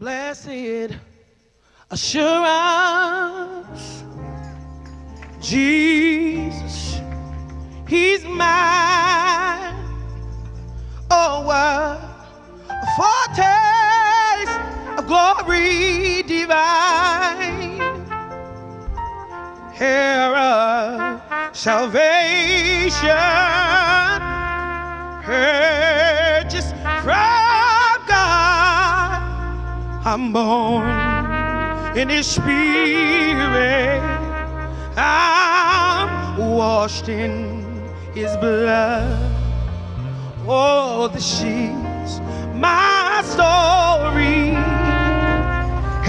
Blessed assurance, Jesus, He's mine. Oh, what a foretaste of glory divine, heir of salvation, purchased I'm born in His Spirit. I'm washed in His blood. Oh, the is my story.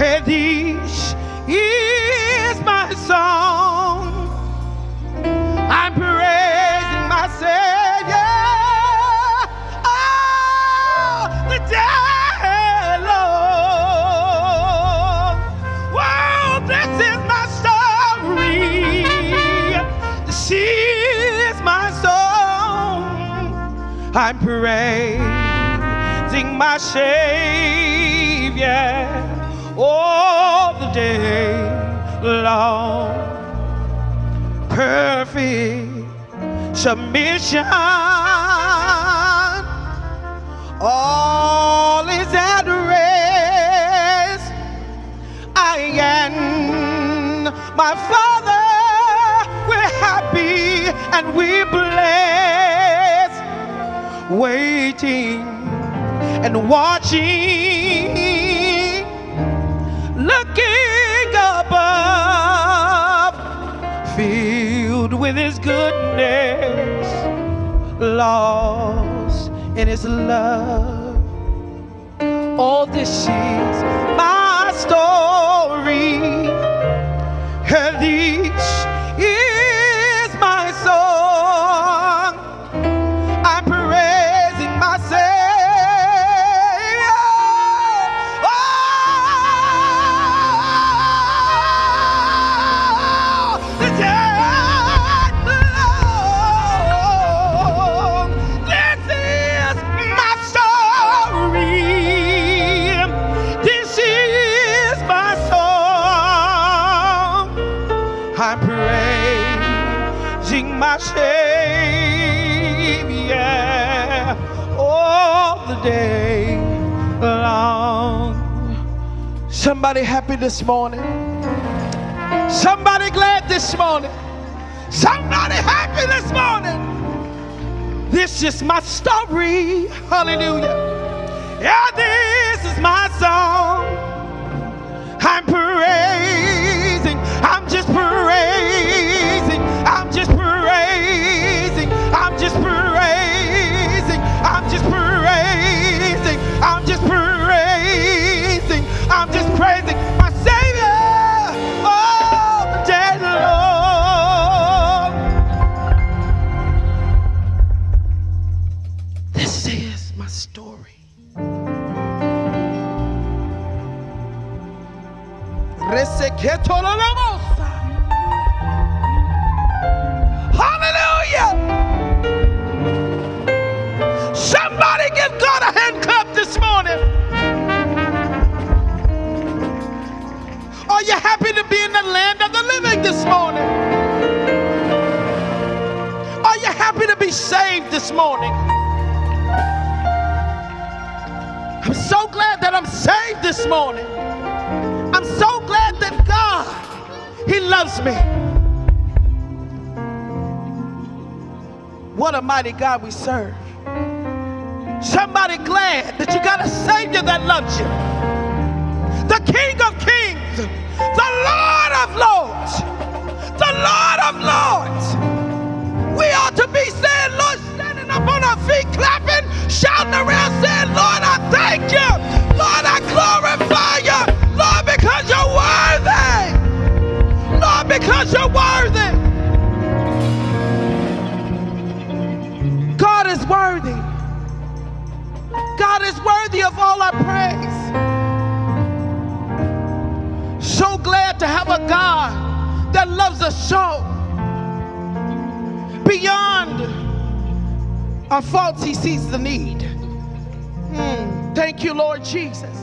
And this is my song. I'm praising my Savior all the day long. Perfect submission. Waiting and watching, looking above, filled with His goodness, lost in His love. All this is my story. I'm praising my Savior all the day long. Somebody happy this morning. Somebody glad this morning. Somebody happy this morning. This is my story. Hallelujah. Yeah, Hallelujah. Somebody give God a hand clap this morning. Are you happy to be in the land of the living this morning? Are you happy to be saved this morning? I'm so glad that I'm saved this morning. He loves me. What a mighty God we serve. Somebody glad that you got a Savior that loves you. The King is worthy of all our praise. So glad to have a God that loves us so. Beyond our faults, He sees the need. Mm, Thank you, Lord Jesus.